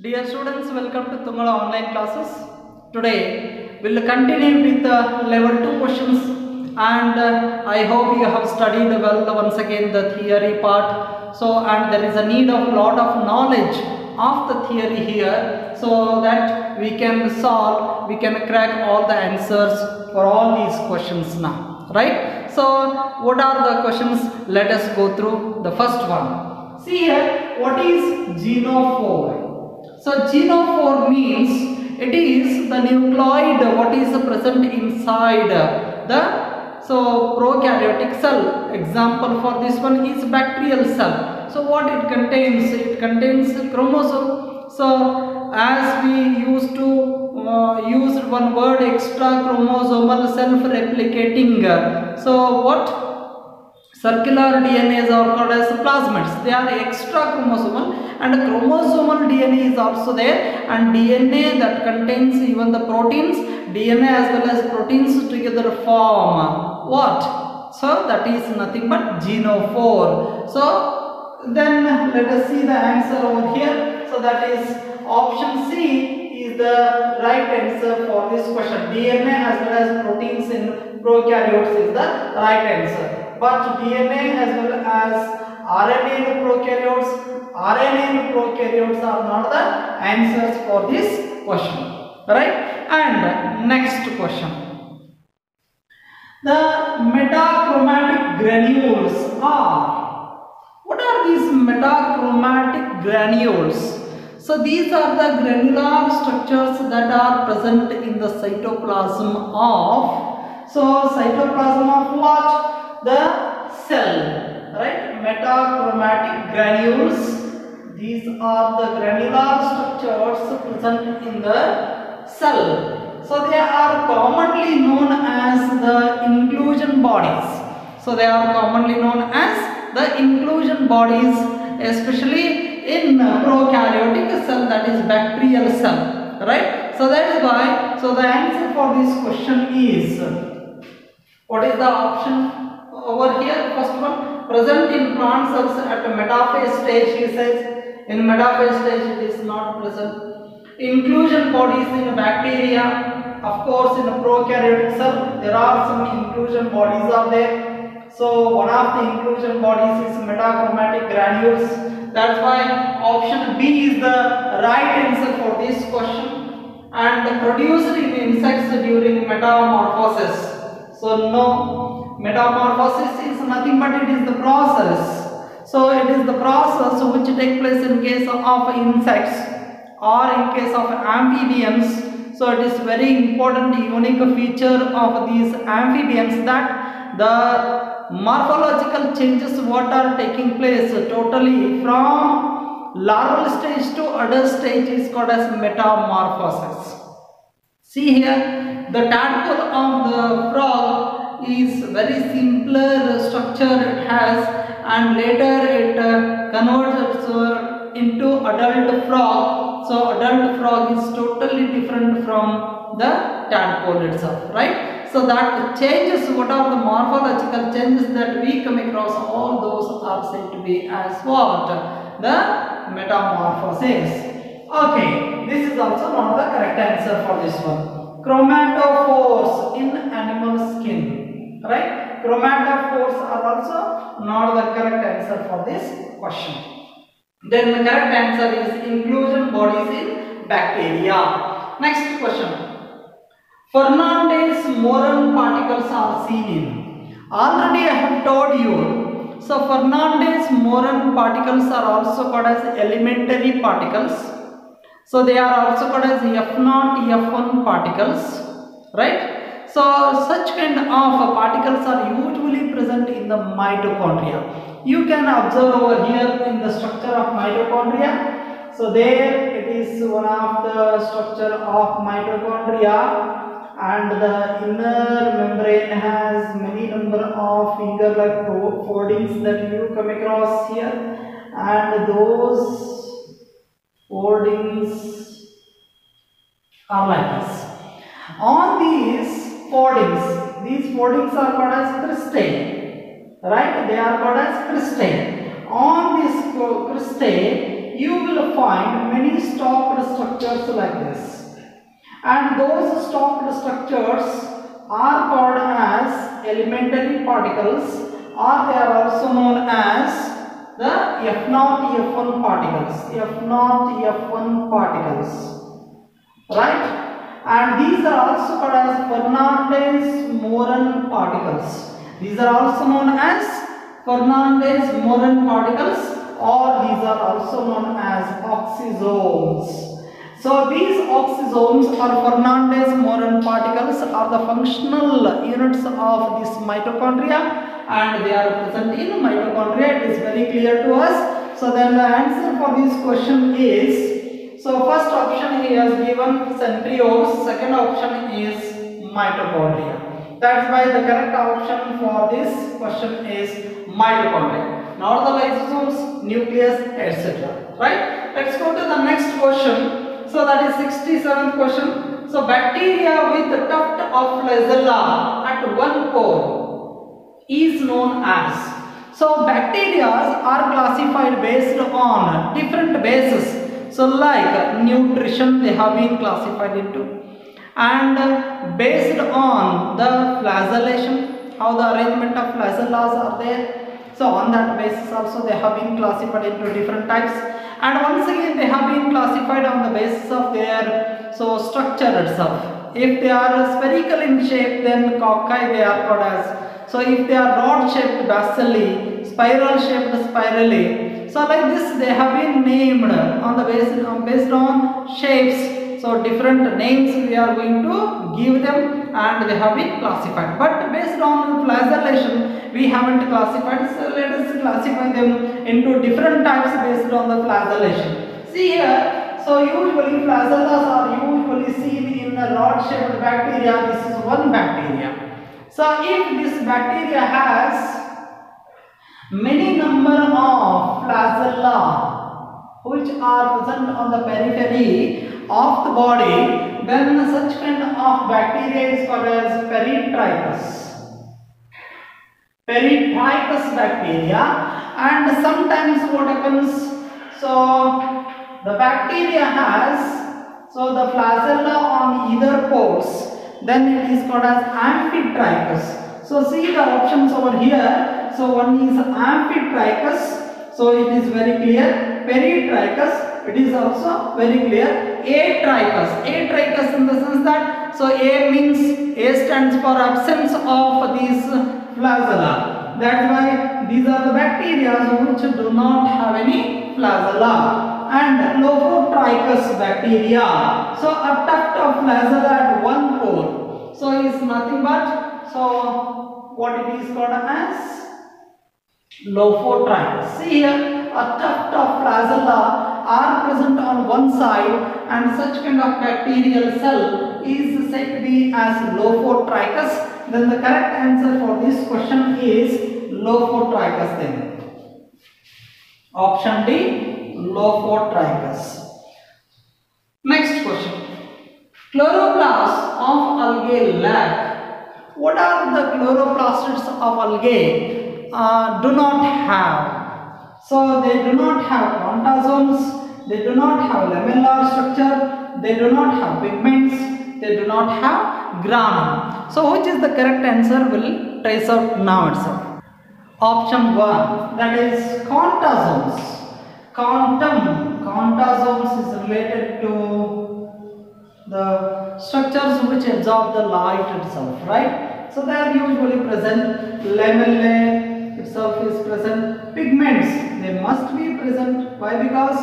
Dear students, welcome to Tungala online classes. Today we'll continue with the level 2 questions and uh, I hope you have studied well once again the theory part. So and there is a need of a lot of knowledge of the theory here so that we can solve, we can crack all the answers for all these questions now. Right? So what are the questions? Let us go through the first one. See here, what is genophore? So genophore means it is the nucleoid what is present inside the so prokaryotic cell. Example for this one is bacterial cell. So what it contains? It contains chromosome. So as we used to uh, use one word extra chromosomal self-replicating. So what? Circular DNAs are called as plasmids. They are extra chromosomal and chromosomal DNA is also there and DNA that contains even the proteins, DNA as well as proteins together form what? So that is nothing but genophore. So then let us see the answer over here. So that is option C is the right answer for this question. DNA as well as proteins in prokaryotes is the right answer but DNA as well as RNA in prokaryotes, RNA in prokaryotes are not the answers for this question. Right? And next question. The metachromatic granules are. What are these metachromatic granules? So these are the granular structures that are present in the cytoplasm of. So cytoplasm of what? The cell right? Metachromatic granules. These are the granular structures present in the cell. So they are commonly known as the inclusion bodies. So they are commonly known as the inclusion bodies especially in prokaryotic cell that is bacterial cell right? So that is why so the answer for this question is what is the option over here. First one present in plant cells at the metaphase stage he says. In metaphase stage it is not present. Inclusion bodies in bacteria of course in a prokaryotic cell there are some inclusion bodies are there. So one of the inclusion bodies is metachromatic granules. That's why option b is the right answer for this question. And the produced in insects during metamorphosis. So no metamorphosis is nothing but it is the process. So it is the process which take place in case of insects or in case of amphibians. So it is very important unique feature of these amphibians that the morphological changes what are taking place totally from larval stage to adult stage is called as metamorphosis. See here the tadpole of the frog is very simpler structure it has and later it uh, converts into adult frog. So adult frog is totally different from the tadpole itself right? So that changes what are the morphological changes that we come across all those are said to be as what? The metamorphosis okay this is also not the correct answer for this one. Chromatophores in animal skin right? Chromatophores are also not the correct answer for this question. Then the correct answer is inclusion bodies in bacteria. Next question. Fernandez moran particles are seen in. Already i have told you. So fernandez moran particles are also called as elementary particles. So they are also called as f0 f1 particles. Right so such kind of particles are usually present in the mitochondria. You can observe over here in the structure of mitochondria. So there it is one of the structure of mitochondria and the inner membrane has many number of finger like foldings that you come across here and those foldings are like this. On these These foldings are called as cristae. Right? They are called as cristae. On this cristae, you will find many stocked structures like this. And those stocked structures are called as elementary particles or they are also known as the F0 F1 particles. F0 F1 particles. Right? And these are also called as Fernandez-Moran particles. These are also known as Fernandez-Moran particles or these are also known as oxysomes. So these oxysomes or Fernandez-Moran particles are the functional units of this mitochondria and they are present in mitochondria. It is very clear to us. So then the answer for this question is, so first option he has given centrioles, second option is mitochondria. That's why the correct option for this question is mitochondria. Now the lysosomes, nucleus, etc. Right? Let's go to the next question. So that is 67th question. So bacteria with the tuft of flagella at one core is known as. So bacteria are classified based on different bases. So like nutrition they have been classified into. And based on the flagellation how the arrangement of flagellas are there. So on that basis also they have been classified into different types. And once again they have been classified on the basis of their so structure itself. If they are spherical in shape then cocci they are called as. So if they are rod shaped bacilli spiral shaped spirally so like this they have been named on the basis on based on shapes so different names we are going to give them and they have been classified. But based on flagellation we haven't classified. So let us classify them into different types based on the flagellation. See here, so usually flagellas are usually seen in a rod-shaped bacteria. This is one bacteria. So if this bacteria has many number of flagella which are present on the periphery of the body, then such kind of bacteria is called as peritrichous. Peritrichous bacteria and sometimes what happens, so the bacteria has, so the flagella on either poles, then it is called as amphitrichous. So see the options over here, so one is amphitrichous, so it is very clear, peritrichous it is also very clear. Atrichous atrichous in the sense that so a means a stands for absence of these flagella. That's why these are the bacteria which do not have any flagella. And lophotrichous bacteria. So a tuft of flagella at one core so is nothing but so what it is called as Lophotrichous. See here, a tuft of flagella are present on one side and such kind of bacterial cell is said to be as Lophotrichous. Then the correct answer for this question is Lophotrichous then. Option D, Lophotrichous. Next question. Chloroplasts of algae lack. What are the chloroplasts of algae uh, do not have? So they do not have quantasomes, they do not have lamellar structure, they do not have pigments, they do not have granum. So which is the correct answer will trace out now itself. Option 1 that is quantasomes. Quantum quantasomes is related to the structures which absorb the light itself, right? So they are usually present. Lamellae itself is present. Pigments they must be present. Why? Because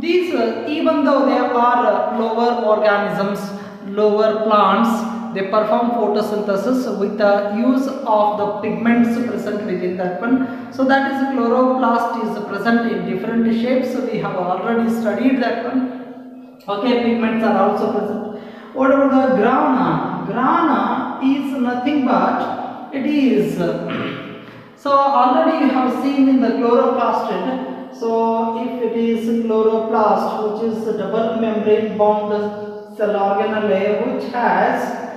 these, even though they are lower organisms, lower plants, they perform photosynthesis with the use of the pigments present within that one. So that is chloroplast is present in different shapes. So we have already studied that one. Okay, pigments are also present. What about the grana? Grana is nothing but it is so already you have seen in the chloroplast. So if it is chloroplast, which is a double membrane bound cell organelle which has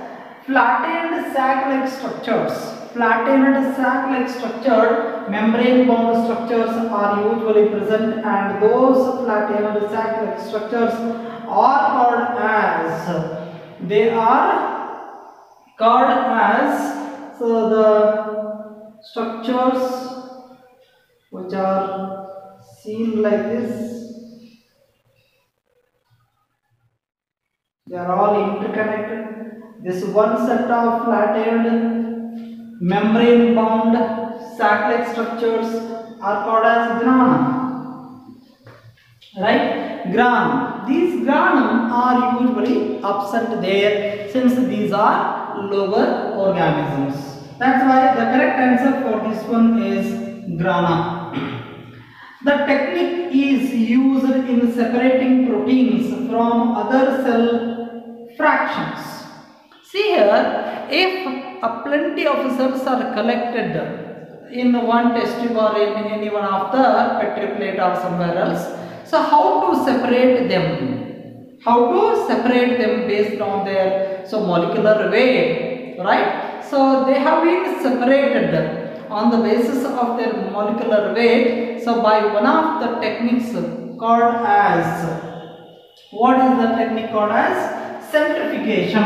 flattened sac-like structures, flattened sac-like structure membrane bound structures are usually present and those flat-ended sac-like structures are called as. They are called as so the structures which are seen like this they are all interconnected. This one set of flat-ended membrane bound sac-like structures are called as grana right? Gran these granum are usually absent there since these are lower organisms. That's why the correct answer for this one is grana. The technique is used in separating proteins from other cell fractions. See here if a plenty of cells are collected in one test tube or in any one of the petri plate or somewhere else so how to separate them? How to separate them based on their so molecular weight, right? So they have been separated on the basis of their molecular weight. So by one of the techniques called as what is the technique called as centrifugation?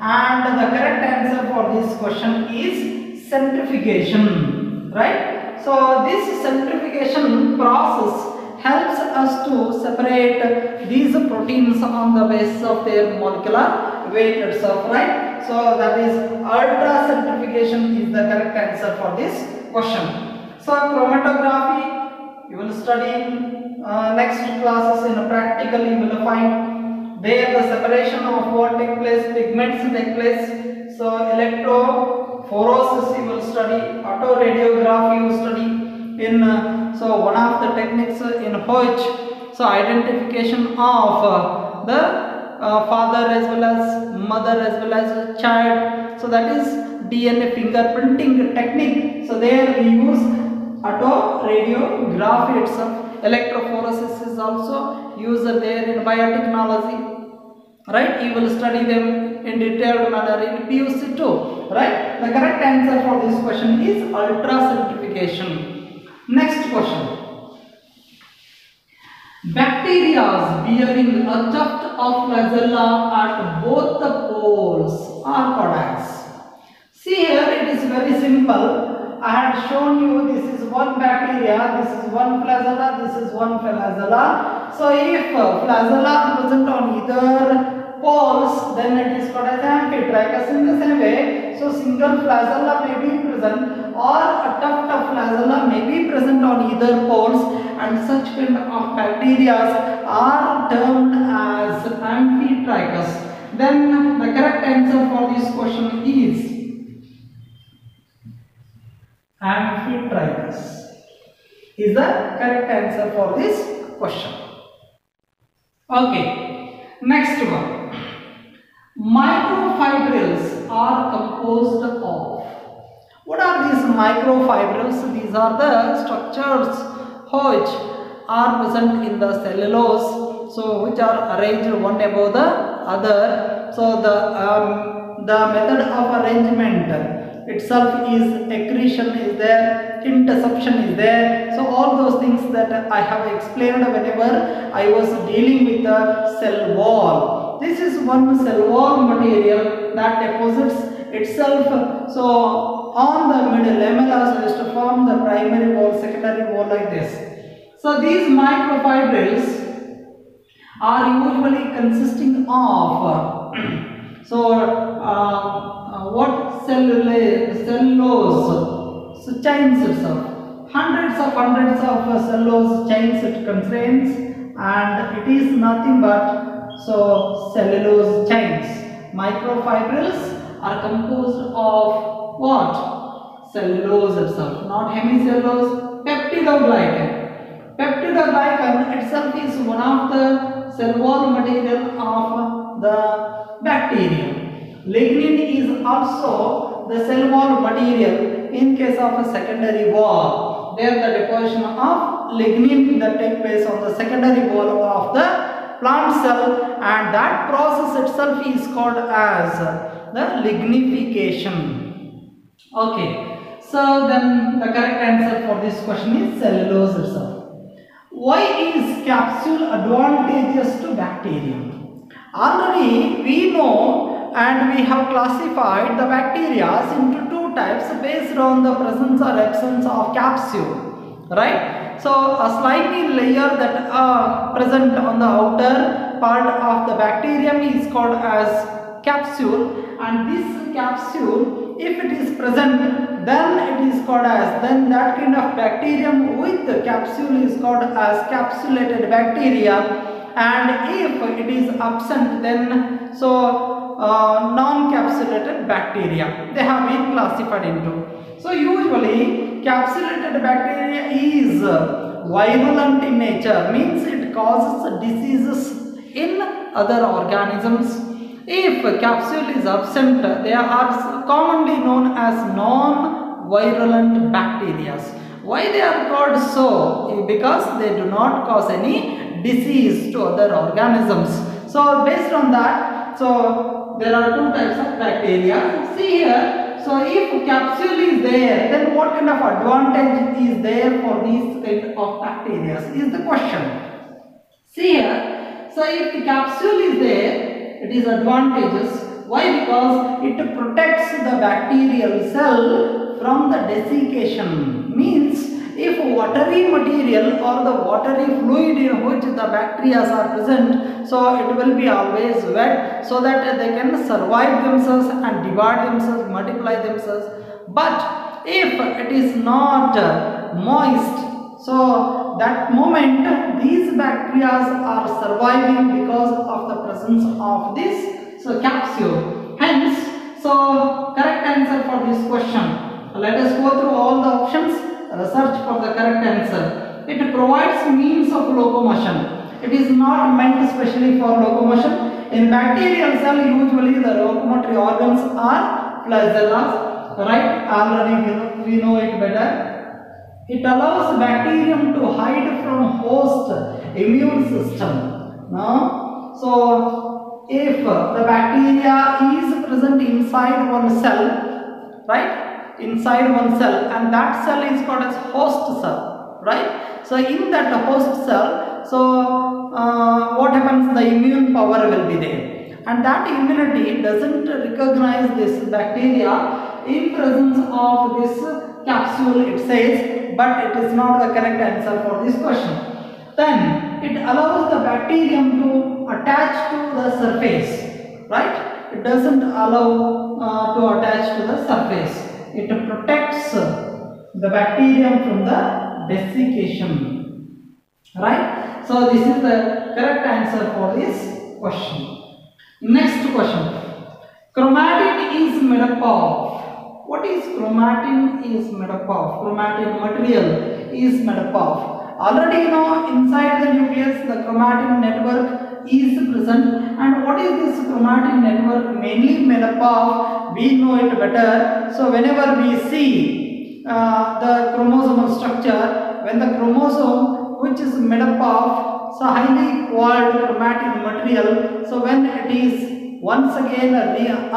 And the correct answer for this question is centrifugation, right? So this centrifugation process helps us to separate these proteins on the basis of their molecular weight itself, right? So that is ultracentrifugation is the correct answer for this question. So chromatography, you will study in uh, next classes in practical you will find there the separation of what take place, pigments take place. So electrophoresis you will study, autoradiography you will study in uh, so one of the techniques in which so identification of uh, the uh, father as well as mother as well as child. So that is DNA fingerprinting technique. So there we use autoradiography itself. Electrophoresis is also used there in biotechnology right? You will study them in detailed manner in PUC too right? The correct answer for this question is ultra ultracentrifugation Next question. Bacteria bearing a tuft of flagella at both the poles are as. See here it is very simple. I had shown you this is one bacteria, this is one flagella, this is one flagella. So if flagella present on either poles then it is called as amphitrichous in the same way. So single flagella may be present or a tuft flagella may be present on either poles and such kind of bacteria are termed as amphitrichous. Then the correct answer for this question is amphitrichous is the correct answer for this question. Okay, next one. Microfibrils are composed of. What are these microfibrils? These are the structures which are present in the cellulose, so which are arranged one above the other. So the um, the method of arrangement itself is accretion is there, interception is there. So all those things that I have explained whenever I was dealing with the cell wall. This is one cell wall material that deposits itself. So on the middle. Lamella so as to form the primary wall, secondary wall like this. So these microfibrils are usually consisting of so uh, what cellulose, cellulose chains itself. Hundreds of hundreds of cellulose chains it contains and it is nothing but so cellulose chains microfibrils are composed of what? Cellulose itself not hemicellulose peptidoglycan peptidoglycan itself is one of the cell wall material of the bacteria. Lignin is also the cell wall material in case of a secondary wall there the deposition of lignin that take place on the secondary wall of the plant cell and that process itself is called as the lignification okay So then the correct answer for this question is cellulose itself. Why is capsule advantageous to bacterium? Already we know and we have classified the bacteria into two types based on the presence or absence of capsule, right? So a slimy layer that are present on the outer part of the bacterium is called as capsule and this capsule if it is present then it is called as then that kind of bacterium with the capsule is called as capsulated bacteria. And if it is absent then so uh, non-capsulated bacteria. They have been classified into. So usually capsulated bacteria is virulent in nature means it causes diseases in other organisms if capsule is absent, they are commonly known as non-virulent bacteria. Why they are called so? Eh, because they do not cause any disease to other organisms. So based on that, so there are two types of bacteria. See here, so if capsule is there, then what kind of advantage is there for these kind of bacteria is the question. See here, so if the capsule is there, it is advantageous. Why? Because it protects the bacterial cell from the desiccation. Means if watery material or the watery fluid in which the bacteria are present, so it will be always wet so that they can survive themselves and divide themselves, multiply themselves. But if it is not moist, so that moment these bacteria are surviving because of the presence of this so capsule. Hence, so correct answer for this question. Let us go through all the options. Research for the correct answer. It provides means of locomotion. It is not meant specially for locomotion. In bacterial cell, usually the locomotory organs are flagellas. Right? Already we know, we know it better. It allows bacterium to hide from host immune system. Now, so if the bacteria is present inside one cell, right? Inside one cell and that cell is called as host cell, right? So in that host cell, so uh, what happens? The immune power will be there and that immunity doesn't recognize this bacteria in presence of this capsule it says but it is not the correct answer for this question. Then it allows the bacterium to attach to the surface right? It doesn't allow uh, to attach to the surface. It protects the bacterium from the desiccation right? So this is the correct answer for this question. Next question. Chromatin is made up of what is chromatin is made up of? Chromatin material is made up of. Already you know inside the nucleus the chromatin network is present and what is this chromatin network mainly made up of? We know it better. So whenever we see uh, the chromosomal structure, when the chromosome which is made up of so highly coiled chromatin material, so when it is once again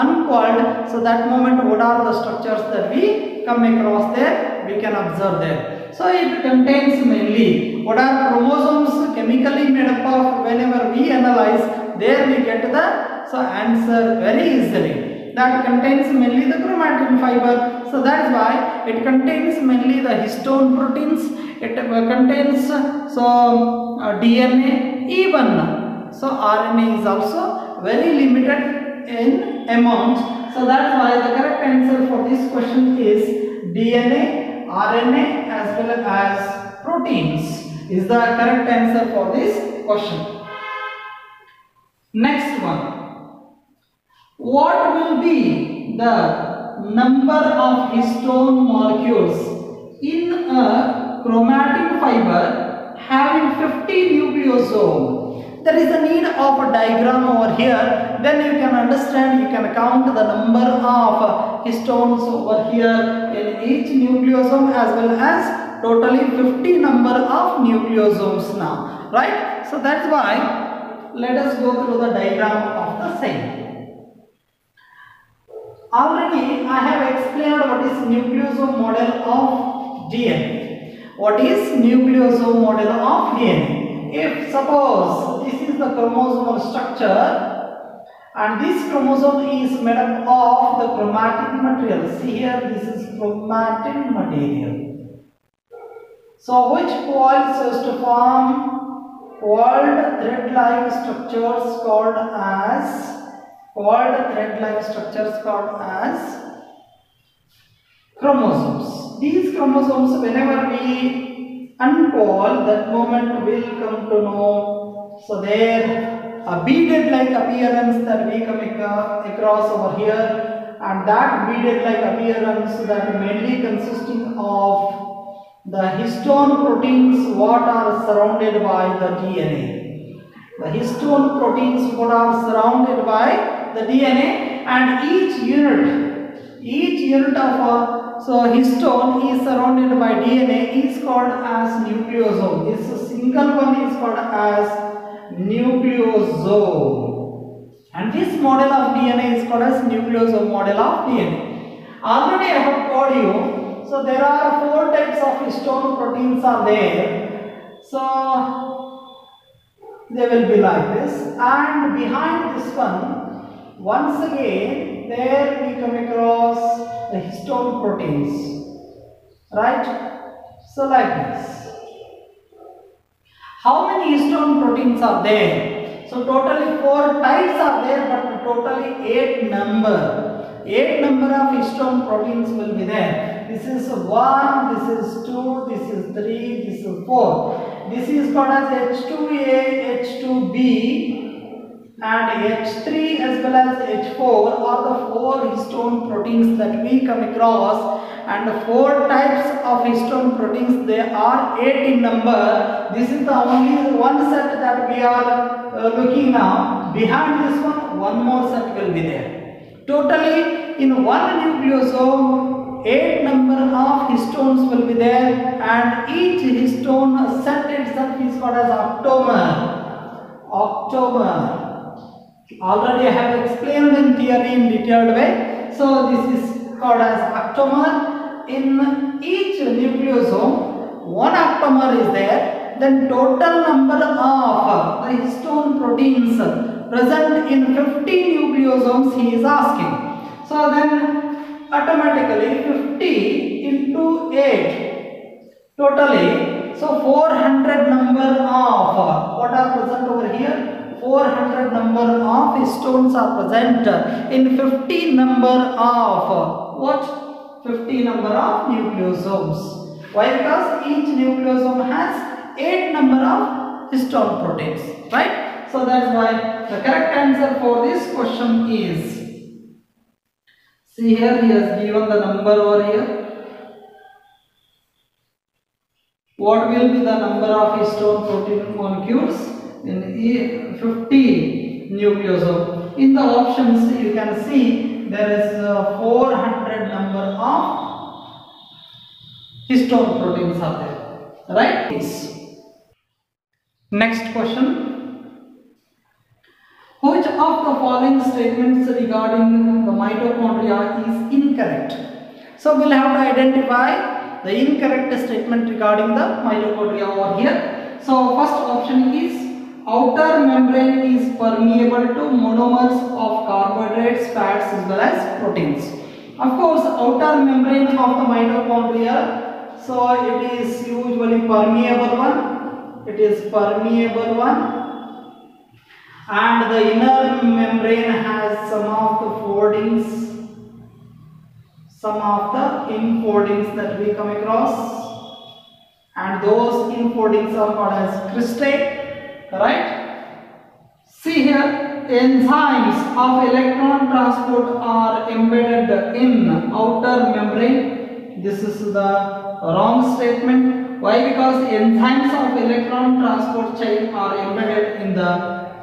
uncoiled so that moment what are the structures that we come across there we can observe there. So it contains mainly what are chromosomes chemically made up of. Whenever we analyze there we get the so answer very easily. That contains mainly the chromatin fiber. So that is why it contains mainly the histone proteins. It contains so uh, dna even. So rna is also very limited in amount. So that's why the correct answer for this question is DNA, RNA as well as proteins is the correct answer for this question. Next one. What will be the number of histone molecules in a chromatin fiber having 50 nucleosome there is a need of a diagram over here then you can understand you can count the number of uh, histones over here in each nucleosome as well as totally 50 number of nucleosomes now right so that's why let us go through the diagram of the same Already I have explained what is nucleosome model of DNA. What is nucleosome model of DNA? If suppose is the chromosomal structure and this chromosome is made up of the chromatin material. See here this is chromatin material. So which coils used to form coiled thread-like structures called as called thread-like structures called as chromosomes. These chromosomes whenever we uncoil that moment will come to know. So there a beaded like appearance that we come uh, across over here and that beaded like appearance that mainly consisting of the histone proteins what are surrounded by the DNA. The histone proteins what are surrounded by the DNA and each unit, each unit of a so histone is surrounded by DNA is called as nucleosome. This single one is called as nucleosome. And this model of DNA is called as nucleosome model of DNA. Already I have told you, so there are four types of histone proteins are there. So they will be like this and behind this one, once again there we come across the histone proteins, right? So like this. How many histone proteins are there? So totally four types are there but totally eight number. Eight number of histone proteins will be there. This is 1, this is 2, this is 3, this is 4. This is called as H2A, H2B and H3 as well as H4 are the four histone proteins that we come across. And four types of histone proteins they are eight in number. This is the only one set that we are uh, looking now. Behind this one one more set will be there. Totally in one nucleosome eight number of histones will be there. And each histone set itself is called as octamer octamer already I have explained in theory in detailed way. So this is called as octamer in each nucleosome one octamer is there. Then total number of the histone proteins present in 50 nucleosomes he is asking. So then automatically 50 into 8 totally. So 400 number of what are present over here 400 number of histones are present in 50 number of what 50 number of nucleosomes. Why? Because each nucleosome has 8 number of histone proteins. Right? So that's why the correct answer for this question is See here he has given the number over here. What will be the number of histone protein molecules in 50 nucleosome? In the options you can see there is 400 number of histone proteins are there. Right? Next question. Which of the following statements regarding the mitochondria is incorrect? So we'll have to identify the incorrect statement regarding the mitochondria over here. So first option is outer membrane is permeable to monomers of carbohydrates, fats as well as proteins. Of course, outer membrane of the mitochondria, so it is usually permeable one. It is permeable one. And the inner membrane has some of the foldings, some of the infoldings that we come across. And those infoldings are called as cristae, right? See here, enzymes of electron transport are embedded in outer membrane. This is the wrong statement. Why? Because enzymes of electron transport chain are embedded in the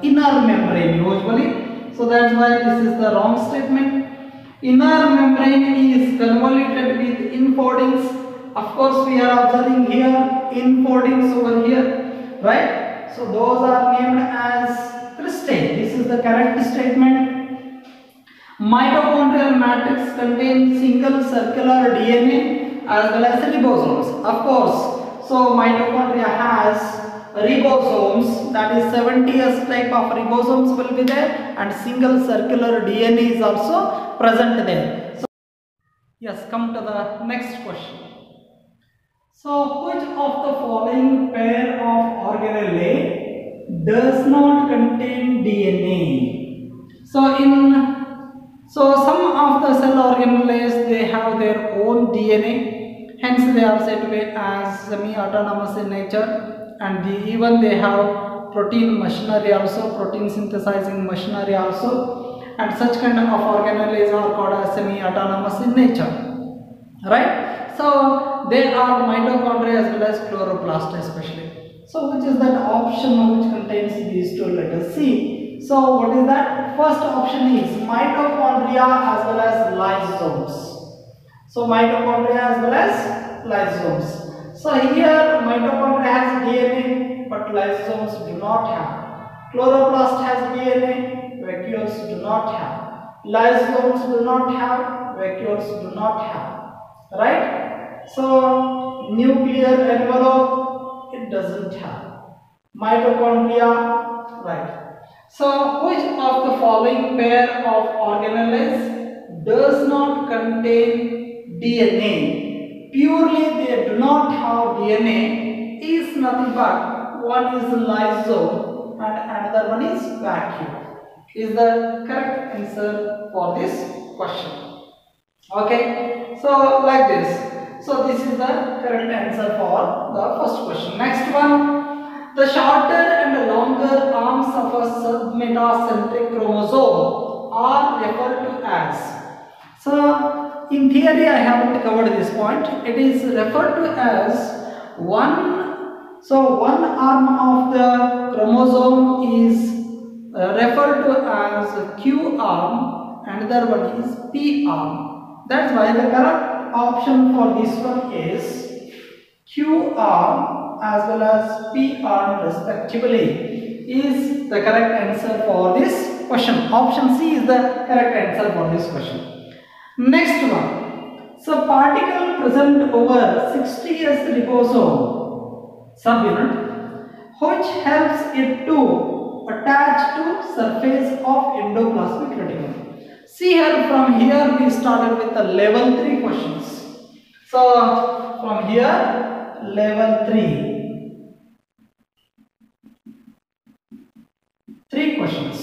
inner membrane usually. So that's why this is the wrong statement. Inner membrane is convoluted with infoldings. Of course, we are observing here infoldings over here, right? So those are named as cristae. This is the correct statement. mitochondrial matrix contains single circular DNA as well as ribosomes. Of course, so mitochondria has ribosomes that is 70s type of ribosomes will be there and single circular DNA is also present there. So, yes, come to the next question. So, which of the following pair of organelle does not contain DNA? So, in so some of the cell organelles they have their own DNA, hence they are said to be as semi-autonomous in nature, and the, even they have protein machinery also, protein synthesizing machinery also, and such kind of organelles are called as semi-autonomous in nature. Right so they are mitochondria as well as chloroplast especially. So which is that option which contains these two letters. C so what is that? First option is mitochondria as well as lysosomes. So mitochondria as well as lysosomes. So here mitochondria has dna but lysosomes do not have. Chloroplast has dna vacuoles do not have. Lysosomes do not have vacuoles do not have. Right so nuclear envelope it doesn't have. Mitochondria right. So which of the following pair of organelles does not contain dna purely they do not have dna is nothing but one is lysosome and another one is vacuole is the correct answer for this question? Okay so like this so this is the correct answer for the first question. Next one. The shorter and longer arms of a submetacentric chromosome are referred to as. So in theory i haven't covered this point. It is referred to as one so one arm of the chromosome is uh, referred to as q arm another one is p arm. That's why the correct option for this one is QR as well as PR respectively is the correct answer for this question. Option C is the correct answer for this question. Next one. So particle present over 60S ribosome subunit which helps it to attach to surface of endoplasmic reticulum. See here from here we started with the level 3 questions. So from here level 3. Three questions.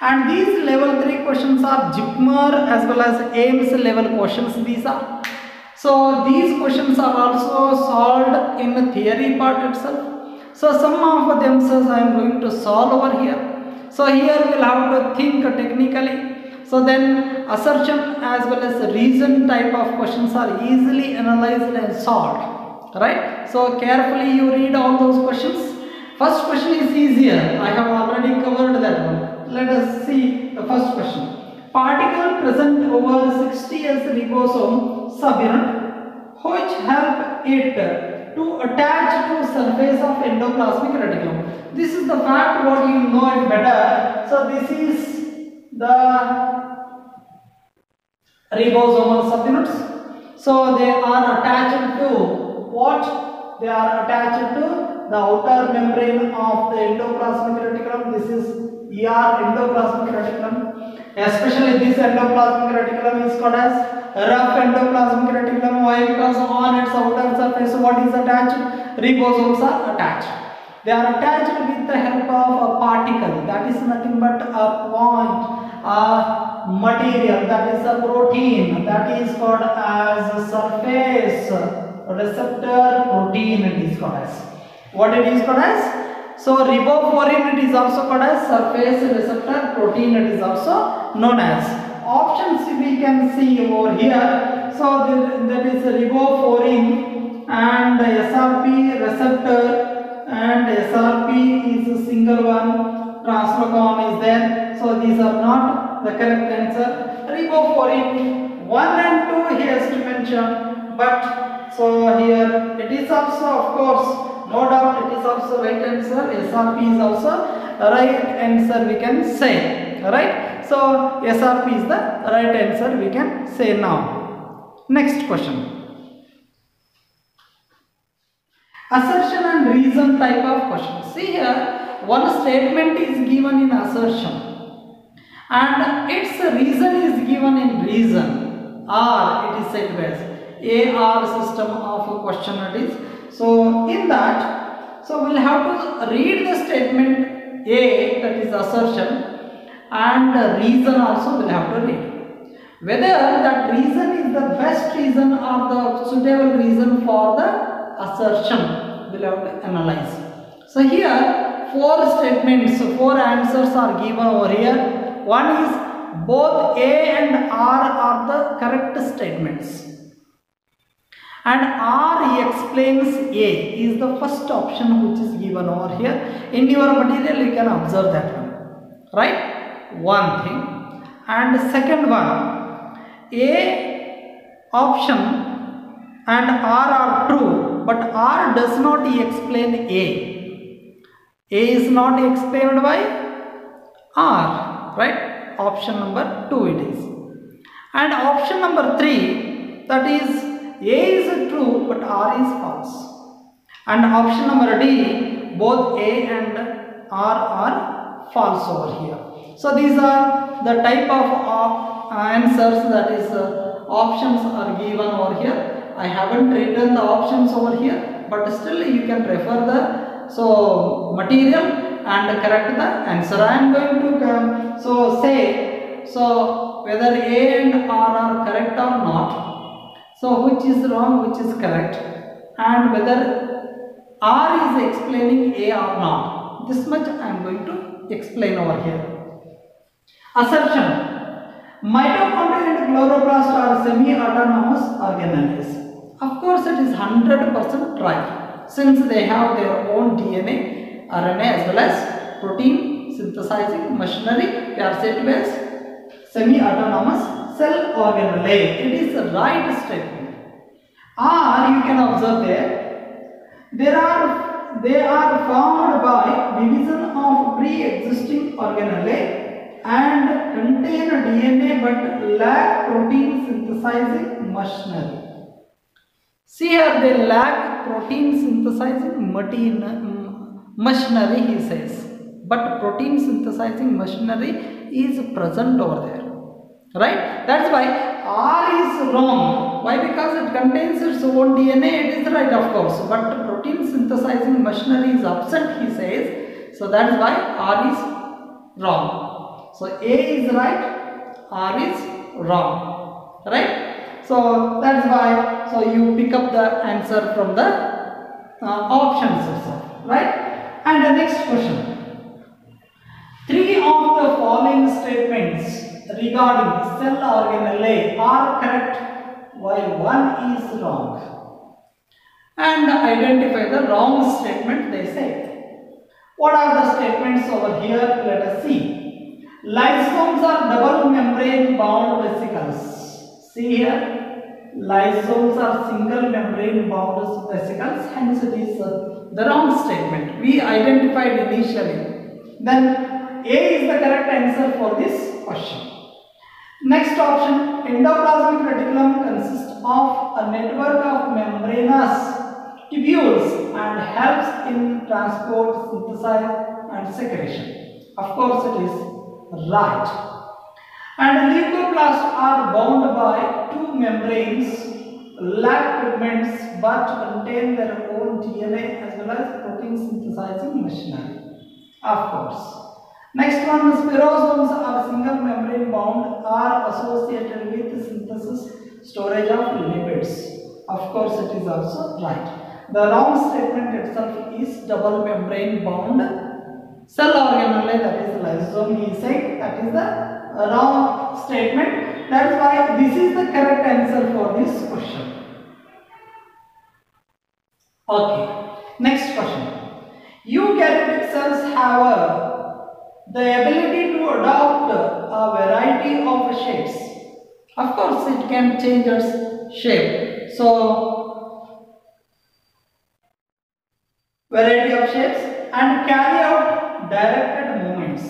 And these level 3 questions are JIPMER as well as AIIMS level questions these are. So these questions are also solved in the theory part itself. So some of them says I am going to solve over here. So here we'll have to think technically. So then assertion as well as reason type of questions are easily analyzed and solved. Right? So carefully you read all those questions. First question is easier. I have already covered that one. Let us see the first question. Particle present over 60S ribosome subunit which help it to attach to surface of endoplasmic reticulum. This is the fact what you know it better. So this is the ribosomal subunits. So they are attached to what? They are attached to the outer membrane of the endoplasmic reticulum. This is ER endoplasmic reticulum. Especially this endoplasmic reticulum is called as rough endoplasmic reticulum. Why? Because on its outer surface, what is attached? Ribosomes are attached. They are attached with the help of a particle. That is nothing but a point, a material. That is a protein. That is called as surface receptor protein. It is called as what it is called as so ribophorin it is also called as surface receptor protein it is also known as options we can see over here so the, that is ribophorin and srp receptor and srp is a single one translocon is there so these are not the correct answer ribophorin 1 and 2 he has to mention but so here it is also of course no doubt it is also right answer. SRP is also right answer we can say. right So SRP is the right answer we can say now. Next question. Assertion and reason type of question. See here, one statement is given in assertion and its reason is given in reason or it is said as AR system of question it is. So in that, so we'll have to read the statement A that is assertion and reason also we'll have to read. Whether that reason is the best reason or the suitable reason for the assertion we'll have analyze. So here four statements, four answers are given over here. One is both A and R are the correct statements. And R explains A is the first option which is given over here. In your material you can observe that one. Right? One thing. And second one, A option and R are true but R does not explain A. A is not explained by R, right? Option number 2 it is. And option number 3 that is A is true but R is false. And option number D both A and R are false over here. So these are the type of uh, answers that is uh, options are given over here I haven't written the options over here but still you can refer the so material and correct the answer. I am going to come so say so whether A and R are correct or not. So which is wrong which is correct and whether R is explaining A or not. This much I am going to explain over here. Assertion Mitochondria and chloroplast are semi-autonomous organelles. Of course, it is 100% right since they have their own DNA, RNA as well as protein synthesizing machinery. They are said to semi-autonomous cell organelle. It is a right statement. Or you can observe there, there are they are formed by division of pre-existing organelle and contain DNA but lack protein synthesizing machinery. See here they lack protein synthesizing mm, machinery he says. But protein synthesizing machinery is present over there. Right? That's why R is wrong. Why? Because it contains its own DNA it is right of course. But protein synthesizing machinery is absent he says. So that's why R is wrong. So A is right R is wrong. Right? So that's why, you pick up the answer from the uh, options itself, right? And the next question. Three of the following statements regarding cell organelle are correct while one is wrong. And identify the wrong statement they say. What are the statements over here? Let us see. Lysosomes are double membrane bound vesicles See here, lysosomes are single membrane bound vesicles, hence it is uh, the wrong statement. We identified initially. Then A is the correct answer for this question. Next option, endoplasmic reticulum consists of a network of membranous tubules and helps in transport, synthesis and secretion. Of course it is right. And leucoplasts are bound by two membranes, lack pigments but contain their own DNA as well as protein synthesizing machinery. Of course. Next one, is spherosomes are single membrane bound are associated with synthesis storage of lipids. Of course, it is also right. The wrong statement itself is double membrane bound cell organelle that is lysosome he said that is the wrong statement. That's why this is the correct answer for this question. Okay. Next question. Eukaryotic cells have the ability to adopt a variety of shapes. Of course, it can change its shape. So, variety of shapes and carry out directed movements.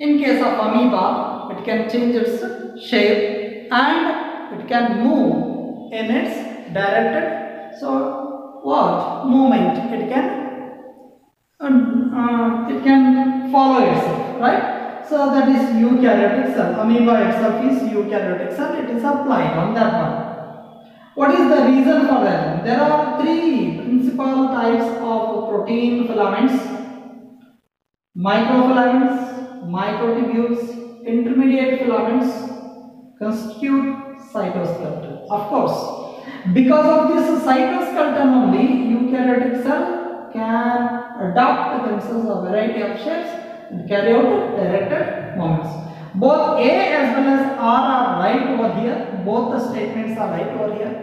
In case of amoeba, it can change its shape and it can move in its directed so what? Movement. It can uh, it can follow itself right? So that is eukaryotic cell. Amoeba itself is eukaryotic cell. It is applied on that one. What is the reason for that? There are three principal types of protein filaments. Microfilaments microtubules intermediate filaments constitute cytoskeleton of course because of this cytoskeleton only eukaryotic cell can adapt themselves a variety of shapes and carry out directed movements. Both A as well as R are right over here. Both the statements are right over here.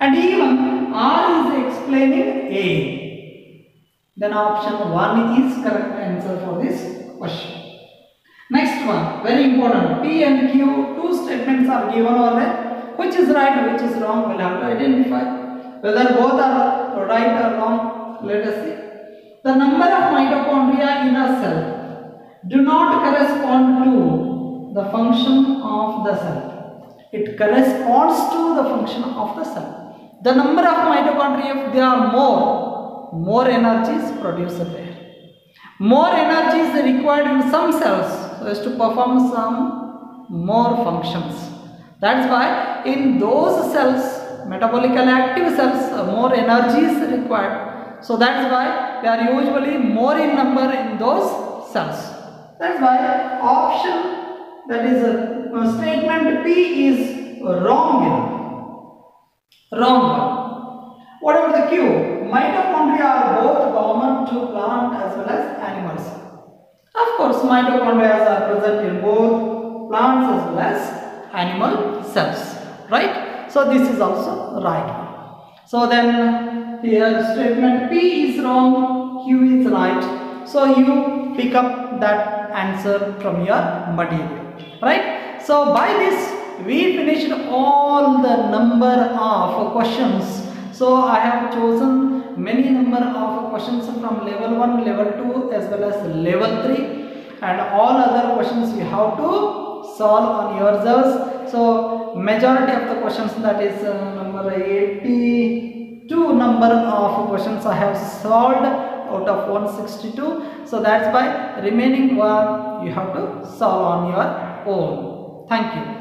And even R is explaining A. Then option 1 is correct answer for this question. Next one, very important. P and Q, two statements are given over there. Which is right, which is wrong, we'll have to identify. Whether both are right or wrong, let us see. The number of mitochondria in a cell do not correspond to the function of the cell. It corresponds to the function of the cell. The number of mitochondria, if they are more, more energy is produced there. More energy is required in some cells as to perform some more functions. That's why in those cells, metabolically active cells, uh, more energy is required. So that's why they are usually more in number in those cells. That's why option that is a, a statement P is wrong. Wrong. What about the Q? Mitochondria are both common to plant as well as animals. Of course, mitochondria are present in both plants as well as animal cells. Right? So this is also right. So then here statement P is wrong, Q is right. So you pick up that answer from your material. Right? So by this we finished all the number of questions. So I have chosen many number of questions from level 1, level 2 as well as level 3 and all other questions you have to solve on yourselves. So majority of the questions that is uh, number 82 number of questions I have solved out of 162. So that's why remaining one you have to solve on your own. Thank you.